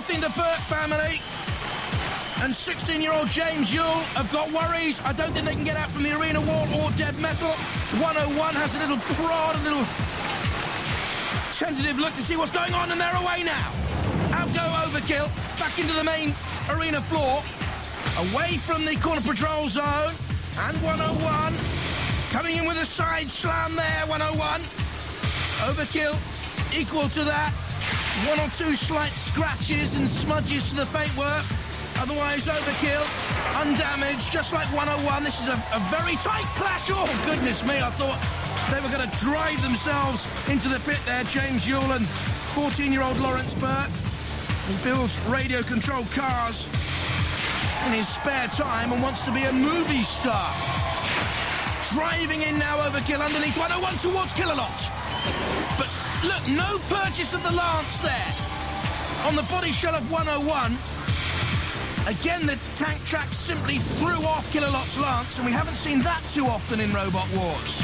I think the Burke family and 16-year-old James Yule have got worries. I don't think they can get out from the arena wall or dead metal. 101 has a little prod, a little tentative look to see what's going on, and they're away now. Out go Overkill, back into the main arena floor, away from the corner patrol zone, and 101 coming in with a side slam there, 101. Overkill equal to that. One or two slight scratches and smudges to the paintwork. Otherwise, overkill, undamaged, just like 101. This is a, a very tight clash. Oh, goodness me, I thought they were going to drive themselves into the pit there, James Yule and 14-year-old Lawrence Burke. He builds radio-controlled cars in his spare time and wants to be a movie star. Driving in now, overkill underneath 101 towards Killalot. Look, no purchase of the Lance there. On the body shell of 101, Again, the tank track simply threw off Killalot's lance, and we haven't seen that too often in Robot Wars.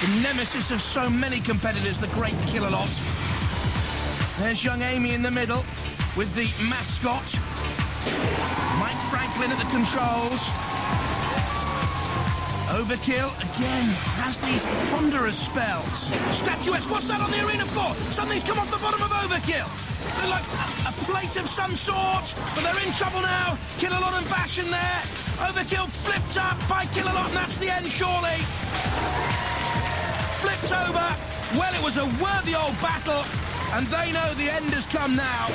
The nemesis of so many competitors, the great Killalot. There's young Amy in the middle with the mascot. Mike Franklin at the controls. Overkill again has these ponderous spells. Statuesque, what's that on the arena floor? Something's come off the bottom of Overkill. They're like a, a plate of some sort, but they're in trouble now. Killalot and Bash in there. Overkill flipped up by Killalot, and that's the end, surely. Flipped over. Well, it was a worthy old battle, and they know the end has come now.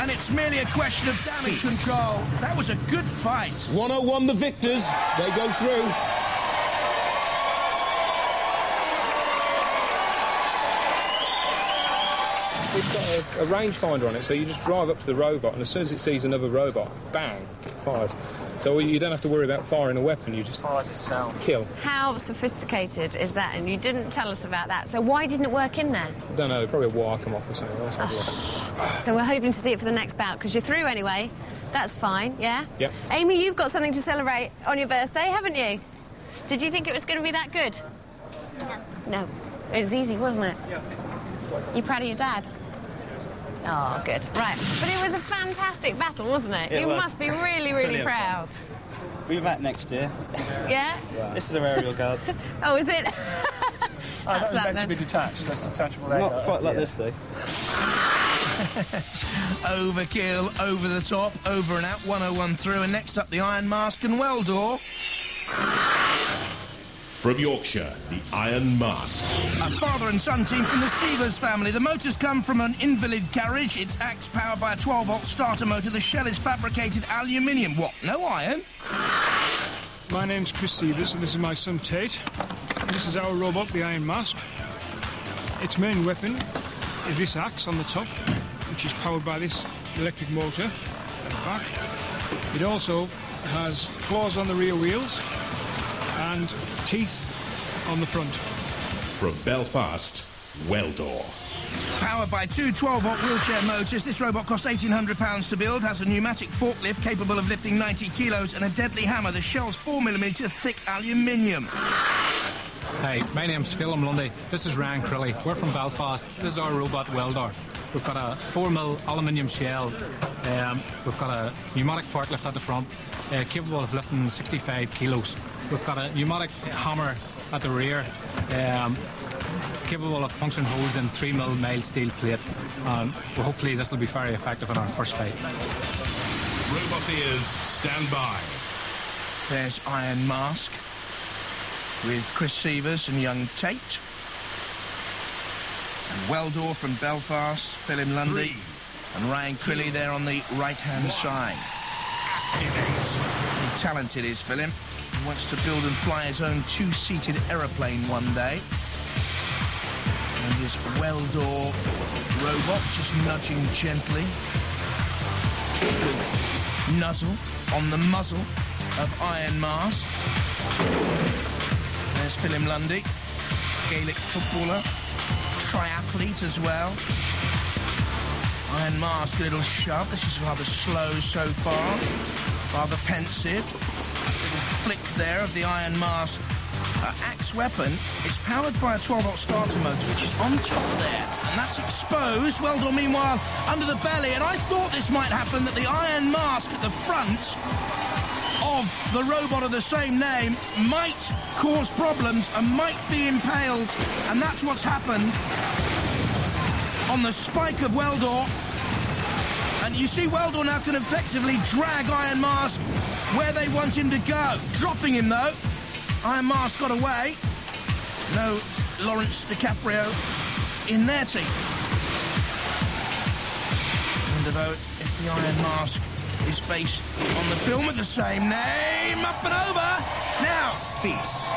And it's merely a question of damage Six. control. That was a good fight. 101 the victors. They go through. A, a rangefinder on it, so you just drive up to the robot, and as soon as it sees another robot, bang, it fires. So you don't have to worry about firing a weapon, you just Fires itself. kill. How sophisticated is that? And you didn't tell us about that. So why didn't it work in there? I don't know, probably a wire come off or something. Let's have a look. So we're hoping to see it for the next bout because you're through anyway. That's fine, yeah? Yep. Amy, you've got something to celebrate on your birthday, haven't you? Did you think it was going to be that good? No. No. It was easy, wasn't it? Yeah. You proud of your dad? Oh, good. Right. But it was a fantastic battle, wasn't it? It you was. must be really, really Brilliant proud. We'll be back next year. Yeah? This is our aerial guard. Oh, is it? Oh, That's that was that meant to be detached. That's detachable there. Not quite like this, though. Overkill, over the top, over and out, 101 through, and next up the Iron Mask and Weld-dor. From Yorkshire, the Iron Mask. A father and son team from the Sievers family. The motors come from an invalid carriage. It's axe powered by a 12 volt starter motor. The shell is fabricated aluminium. What? No iron? My name's Chris Sievers, and this is my son Tate. This is our robot, the Iron Mask. Its main weapon is this axe on the top, which is powered by this electric motor at the back. It also has claws on the rear wheels and teeth on the front. From Belfast, Weld-dor. Powered by two 12 volt wheelchair motors, this robot costs £1,800 to build, has a pneumatic forklift capable of lifting 90 kilos, and a deadly hammer. that shell's 4mm thick aluminium. Hey, my name's Phelim Lundy. This is Ryan Crilly. We're from Belfast. This is our robot Weld-dor. We've got a 4 mil aluminium shell. Um, we've got a pneumatic forklift at the front, uh, capable of lifting 65 kilos. We've got a pneumatic hammer at the rear, um, capable of puncturing holes in 3 mil mild steel plate. And well, hopefully this will be very effective in our first fight. Roboteers, stand by. There's Iron Mask with Chris Sievers and young Tate. And Weld-dor from Belfast, Philip Lundy, and Ryan Crilly there on the right-hand side. How talented is Philip. He wants to build and fly his own two-seated aeroplane one day. And his Weld-dor robot just nudging gently. Nuzzle on the muzzle of Iron Mask. There's Philip Lundy, Gaelic footballer, triathlete as well. Iron Mask, a little shove. This is rather slow so far, rather pensive. Little flick there of the Iron Mask uh, axe weapon, it's powered by a 12-volt starter motor, which is on top there, and that's exposed. Weld-dor, meanwhile, under the belly, and I thought this might happen, that the iron mask at the front of the robot of the same name might cause problems and might be impaled, and that's what's happened on the spike of Weld-dor. And you see Weld-dor now can effectively drag Iron Mask where they want him to go. Dropping him, though. Iron Mask got away. No Lawrence DiCaprio in their team. Wonder, though, if the Iron Mask is based on the film of the same name. Up and over. Now. Cease.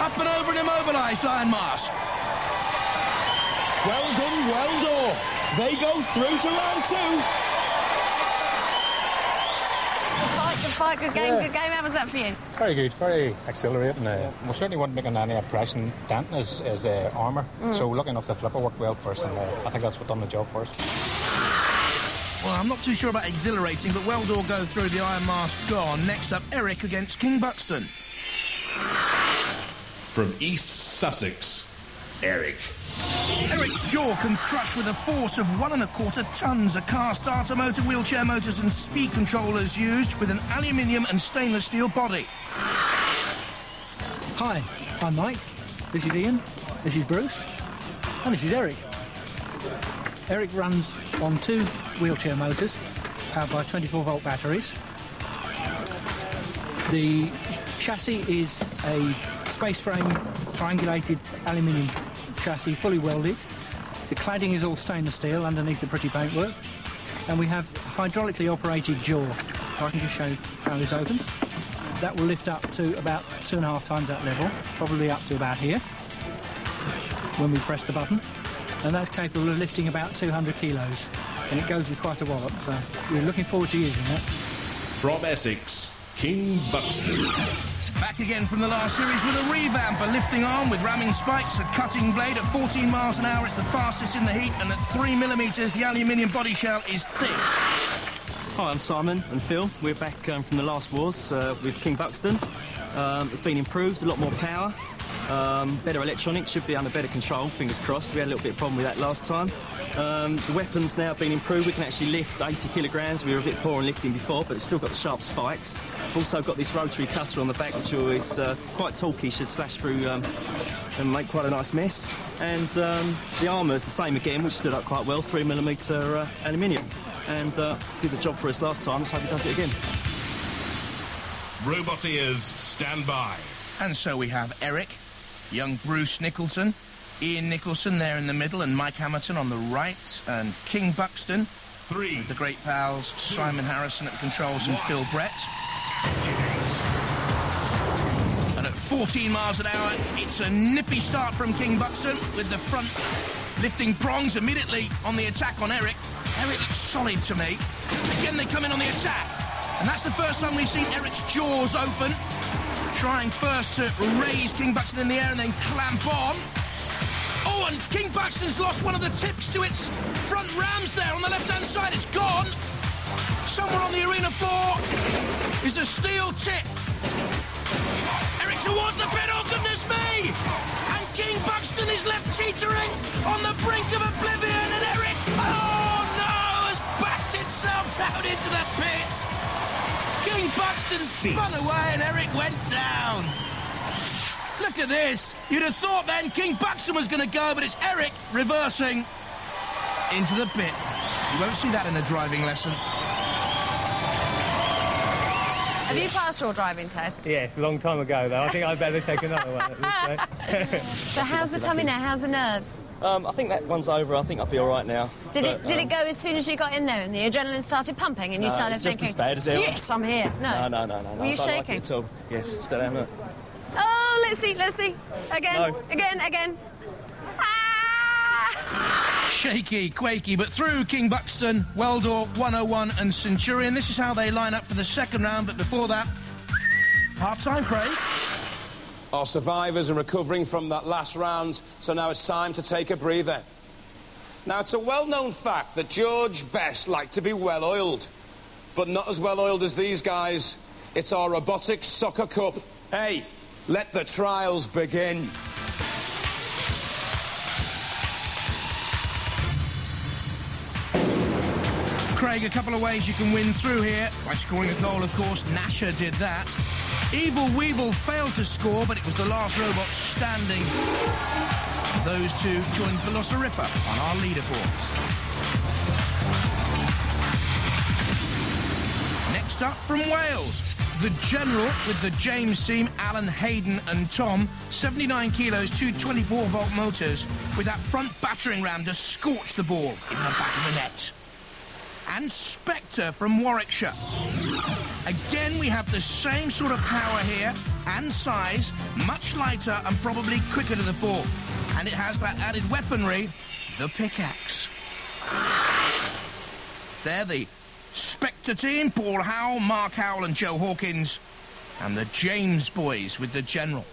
Up and over and immobilised Iron Mask. Well done, Weld-dor. They go through to round two. Good fight, good fight, good game, Yeah. good game. How was that for you? Very good, very exhilarating. Uh, we certainly weren't making any impression dent in his, his uh, armour. Mm. So looking off the flipper worked well first, and uh, I think that's what done the job for us. Well, I'm not too sure about exhilarating, but Weld-dor go through the Iron Mask gone. Next up, Eric against King Buxton. From East Sussex, Eric. Eric's jaw can crush with a force of one and a quarter tons. A car starter motor, wheelchair motors, and speed controllers used with an aluminium and stainless steel body. Hi, I'm Mike. This is Ian. This is Bruce. And this is Eric. Eric runs on two wheelchair motors powered by 24 volt batteries. The chassis is a space frame triangulated aluminium chassis fully welded. The cladding is all stainless steel underneath the pretty paintwork. And we have hydraulically operated jaw. I can just show you how this opens. That will lift up to about two and a half times that level, probably up to about here when we press the button. And that's capable of lifting about 200 kilos. And it goes with quite a wallop. So we're looking forward to using it. From Essex, King Buxton. Back again from the last series with a revamp, a lifting arm with ramming spikes, a cutting blade at 14 miles an hour. It's the fastest in the heat, and at 3 millimetres, the aluminium body shell is thick. Hi, I'm Simon and Phil. We're back um, from the last wars uh, with King Buxton. Um, it's been improved, a lot more power, um, better electronics, should be under better control, fingers crossed. We had a little bit of problem with that last time. Um, the weapons now have been improved, we can actually lift 80 kilograms. We were a bit poor on lifting before, but it's still got the sharp spikes. We've also got this rotary cutter on the back, which is uh, quite torquey, should slash through um, and make quite a nice mess. And um, the is the same again, which stood up quite well, 3mm uh, aluminium. And uh, did the job for us last time, let's hope he does it again. Roboteers, stand by. And so we have Eric, young Bruce Nicholson, Ian Nicholson there in the middle, and Mike Hamilton on the right, and King Buxton. Three. With The great pals, Simon Harrison at the controls and Phil Brett. And at 14 miles an hour, it's a nippy start from King Buxton with the front lifting prongs immediately on the attack on Eric. Eric looks solid to me. Again, they come in on the attack. And that's the first time we've seen Eric's jaws open. Trying first to raise King Buxton in the air and then clamp on. Oh, and King Buxton's lost one of the tips to its front rams there on the left-hand side. It's gone. Somewhere on the arena floor is a steel tip. Eric towards the pit. Oh, goodness me! And King Buxton is left teetering on the brink of oblivion. And Eric, oh no, has backed itself down into the pit. King Buxton spun away and Eric went down. Look at this. You'd have thought then King Buxton was going to go, but it's Eric reversing into the pit. You won't see that in a driving lesson. Have you passed your driving test? Yes, a long time ago though. I think I'd better take another one at this. So how's the tummy now? How's the nerves? Um, I think that one's over. I think I'll be all right now. Did it did um, it go as soon as you got in there and the adrenaline started pumping and you No, started it's just thinking, as bad as ever. yes, I'm here. No. No, no, no, no. no. Were you I don't like shaking? it at all. Yes, still am. Oh, let's see, let's see. Again, No. again, again. Shaky, quaky, but through King Buxton, Weld-dor, 101 and Centurion. This is how they line up for the second round, but before that, half-time, Craig. Our survivors are recovering from that last round, so now it's time to take a breather. Now, it's a well-known fact that George Best liked to be well-oiled, but not as well-oiled as these guys. It's our robotic soccer cup. Hey, Let the trials begin. Craig, a couple of ways you can win through here. By scoring a goal, of course. Nasher did that. Evil Weevil failed to score, but it was the last robot standing. Those two joined Velocirippa on our leaderboards. Next up from Wales, the General with the James team, Alan Hayden and Tom, 79 kilos, two 24 volt motors, with that front battering ram to scorch the ball in the back of the net. And Spectre from Warwickshire. Again, we have the same sort of power here and size, much lighter and probably quicker to the ball. And it has that added weaponry, the pickaxe. They're the Spectre team, Paul Howell, Mark Howell and Joe Hawkins, and the James boys with the General.